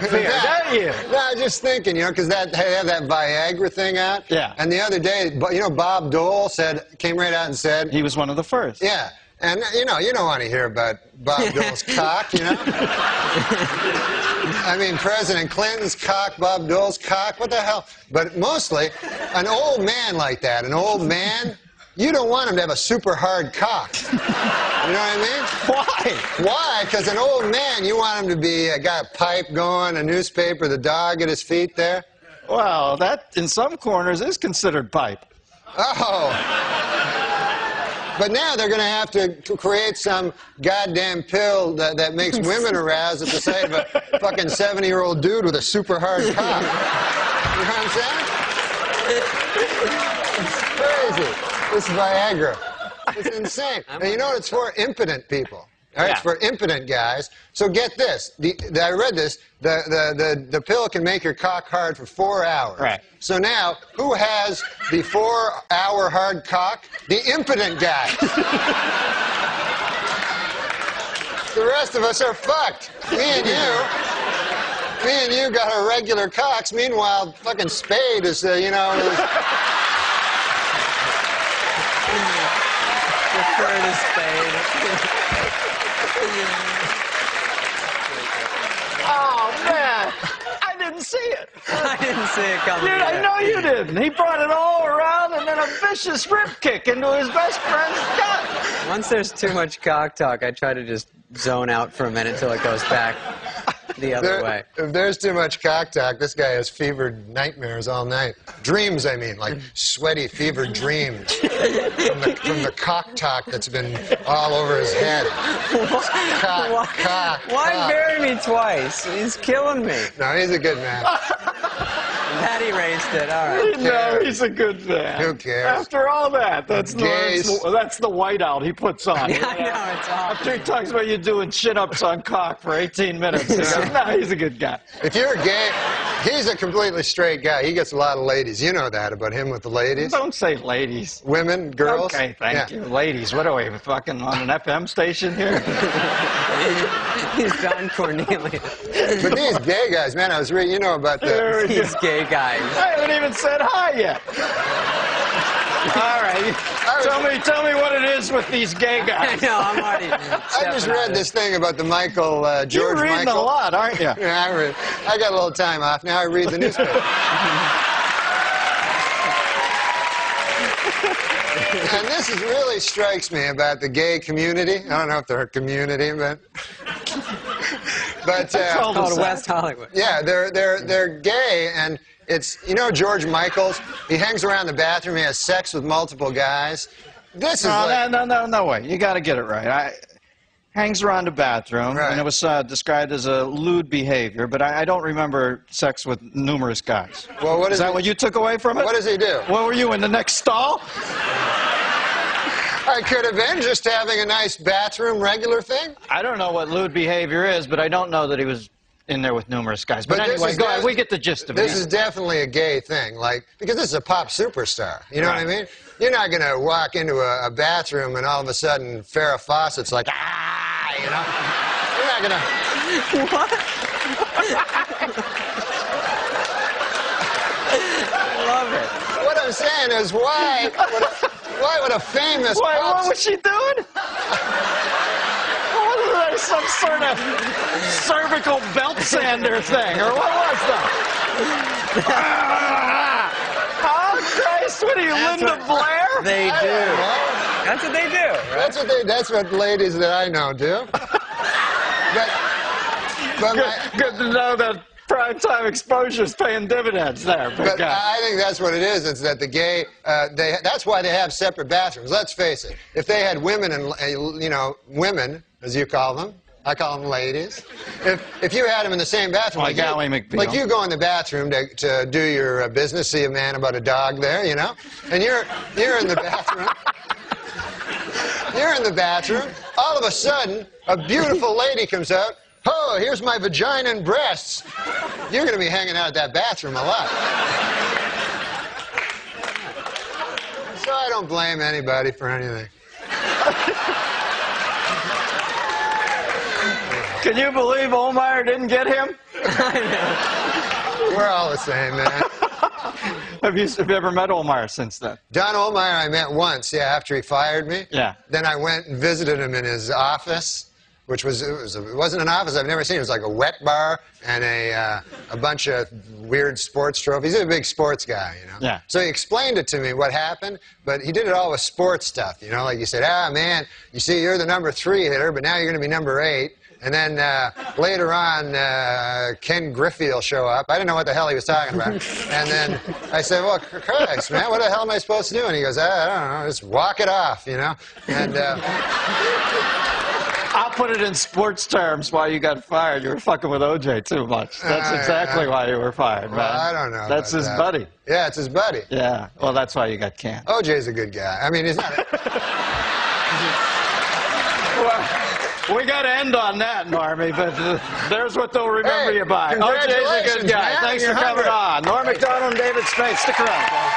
here, Yeah. don't you? No, I was just thinking, you know, because that they have that Viagra thing out. Yeah. And the other day, but you know, Bob Dole said came right out and said, He was one of the first. yeah. And you know, you don't want to hear about Bob Dole's cock, you know. I mean, President Clinton's cock, Bob Dole's cock, what the hell? But mostly, an old man like that, an old man, you don't want him to have a super hard cock. You know what I mean? Why? Why? Because an old man, you want him to be uh, got a pipe going, a newspaper, the dog at his feet there. Well, that in some corners is considered pipe. Oh. But now they're going to have to create some goddamn pill that, that makes women aroused at the sight of a fucking 70 year old dude with a super hard cock. You know what I'm saying? It's crazy. This is Viagra. It's insane. And you know what it's for? Impotent people. All right, it's for impotent guys. So get this. The, the, I read this. The, the, the, the pill can make your cock hard for four hours. Right. So now, who has the four-hour hard cock? The impotent guy. the rest of us are fucked. Me and you. Me and you got our regular cocks. Meanwhile, fucking Spade is, uh, you know. Prefer to Spade. Oh man, I didn't see it. I didn't see it coming. Dude, I know you didn't. He brought it all around and then a vicious rip kick into his best friend's gut. Once there's too much cock talk, I try to just zone out for a minute till it goes back the other there- way. if there's too much cock talk, this guy has fevered nightmares all night. Dreams, I mean, like sweaty, fevered dreams from the, from the cock talk that's been all over his head. Cock, Why, cock, why cock. bury me twice? He's killing me. No, he's a good man. That erased it. All right. No, he's a good man. Who cares? After all that, that's the, that's the, that's the whiteout he puts on. Yeah, I know, it's awful. After he talks about you doing chin-ups on cock for 18 minutes. he goes, no, he's a good guy. If you're gay, he's a completely straight guy. He gets a lot of ladies. You know that about him with the ladies. Don't say ladies. Women, girls. Okay, thank Yeah. you. Ladies, what are we, fucking on an FM station here? He's Don Cornelius. But these gay guys, man, I was reading, you know about the. There we go. These gay guys. I haven't even said hi yet. All right. Tell me, tell me what it is with these gay guys. I know, I'm already. I just read this thing about the Michael, uh, George You're reading Michael. a lot, aren't you? Yeah, I, read, I got a little time off. Now I read the newspaper. and this is really strikes me about the gay community. I don't know if they're a community, but but uh, Called Called West Hollywood. yeah, they're they're they're gay, and it's you know George Michaels. He hangs around the bathroom. He has sex with multiple guys. This is No, like, no, no, no, no way. You got to get it right. I, hangs around a bathroom, Right. and it was uh, described as a lewd behavior, but I, I don't remember sex with numerous guys. well, what Is is that he, what you took away from it? what does he do? What were you in the next stall? I could have been just having a nice bathroom regular thing. I don't know what lewd behavior is, but I don't know that he was in there with numerous guys. But, But anyway, go ahead. We get the gist of it. This is definitely a gay thing, like because this is a pop superstar. You know what I mean? You're not gonna walk into a, a bathroom and all of a sudden Farrah Fawcett's like ah, you know. You're not gonna. What? I love it. What I'm saying is, why? Would a, why would a famous Wait, pop what was she doing? what was that? Some sort of cervical belt sander thing, or what was that? Ah! oh, Christ, what are you, That's Linda what- Blair? They I do. That's what they do. Right? That's what they. That's what ladies that I know do. But, but Good, my, good to know that primetime exposure's paying dividends there, But. I think that's what it is. It's that the gay, uh, they, that's why they have separate bathrooms. Let's face it. If they had women and, uh, you know, women, as you call them, I call them ladies. If, if you had them in the same bathroom, Like you, Ally McBeal. like you go in the bathroom to, to do your uh, business, see a man about a dog there, you know, and you're, you're in the bathroom. You're in the bathroom. All of a sudden, a beautiful lady comes out. Oh, here's my vagina and breasts. You're going to be hanging out at that bathroom a lot. So I don't blame anybody for anything. Can you believe Omar didn't get him? We're all the same, man. Have you, have you ever met Omar since then? Don Ohlmeyer, I met once, yeah, after he fired me. Yeah. Then I went and visited him in his office, which was it, was it wasn't an office I've never seen. It was like a wet bar and a uh, a bunch of weird sports trophies. He's a big sports guy, you know. Yeah. So he explained it to me what happened, but he did it all with sports stuff, you know. Like you said, ah man, you see, you're the number three hitter, but now you're going to be number eight. And then uh, later on, uh, Ken Griffey will show up. I didn't know what the hell he was talking about. and then I said, "Well, Christ, man, what the hell am I supposed to do?" And he goes, "Ah, "I don't know, just walk it off, you know." And uh, put it in sports terms why you got fired. You were fucking with OJ too much. That's Uh, exactly why you were fired, man. I don't know. That's his that. buddy. Yeah, it's his buddy. Yeah. Well, that's why you got canned. OJ's a good guy. I mean, he's not. Well, we got to end on that, Normie, but uh, there's what they'll remember Hey, you by. OJ's a good guy. man, Thanks for coming on. Norm MacDonald and David Spade. Stick around. guys.